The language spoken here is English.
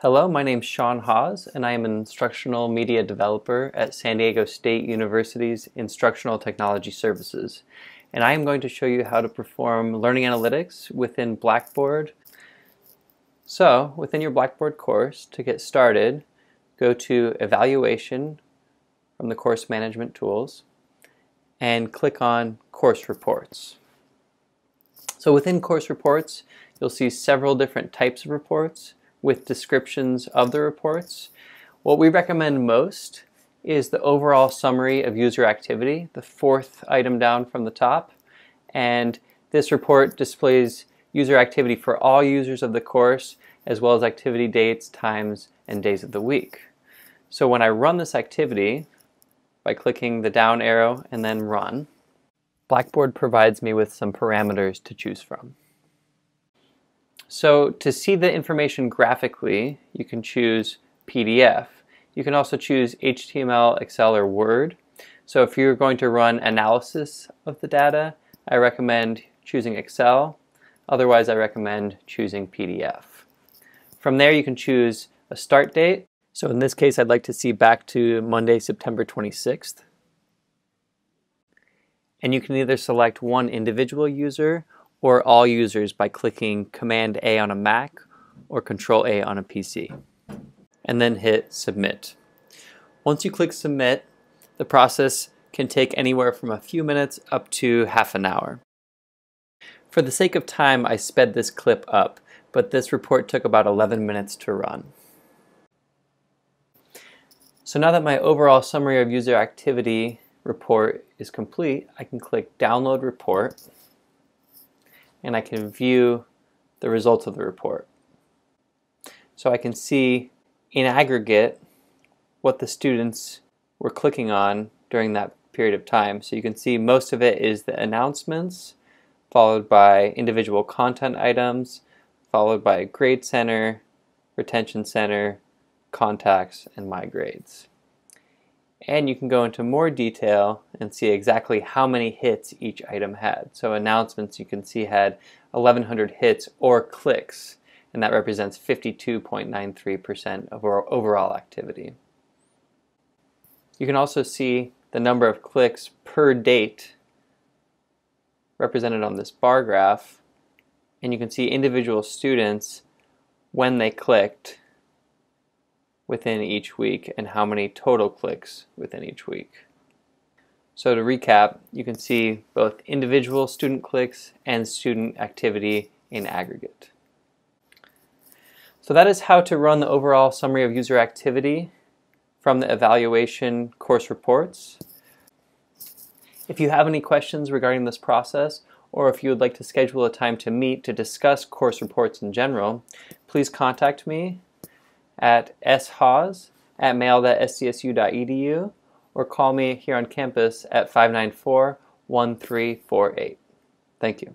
Hello, my name is Sean Hauze, and I am an instructional media developer at San Diego State University's Instructional Technology Services. And I am going to show you how to perform learning analytics within Blackboard. So, within your Blackboard course, to get started, go to Evaluation from the Course Management Tools and click on Course Reports. So within Course Reports, you'll see several different types of reports with descriptions of the reports. What we recommend most is the overall summary of user activity, the fourth item down from the top. And this report displays user activity for all users of the course, as well as activity dates, times, and days of the week. So when I run this activity, by clicking the down arrow and then run, Blackboard provides me with some parameters to choose from. So to see the information graphically, you can choose PDF. You can also choose HTML, Excel, or Word. So if you're going to run analysis of the data, I recommend choosing Excel. Otherwise, I recommend choosing PDF. From there, you can choose a start date. So in this case, I'd like to see back to Monday, September 26th. And you can either select one individual user or all users by clicking Command A on a Mac or Control A on a PC. And then hit Submit. Once you click Submit, the process can take anywhere from a few minutes up to half an hour. For the sake of time, I sped this clip up, but this report took about 11 minutes to run. So now that my overall summary of user activity report is complete, I can click Download Report and I can view the results of the report. So I can see in aggregate what the students were clicking on during that period of time. So you can see most of it is the announcements, followed by individual content items, followed by Grade Center, Retention Center, Contacts, and My Grades. And you can go into more detail and see exactly how many hits each item had. So announcements you can see had 1100 hits or clicks, and that represents 52.93% of our overall activity. You can also see the number of clicks per date represented on this bar graph, and you can see individual students when they clicked within each week and how many total clicks within each week. So to recap, you can see both individual student clicks and student activity in aggregate. So that is how to run the overall summary of user activity from the evaluation course reports. If you have any questions regarding this process, or if you would like to schedule a time to meet to discuss course reports in general, please contact me at shauze at mail.sdsu.edu or call me here on campus at 594 1348. Thank you.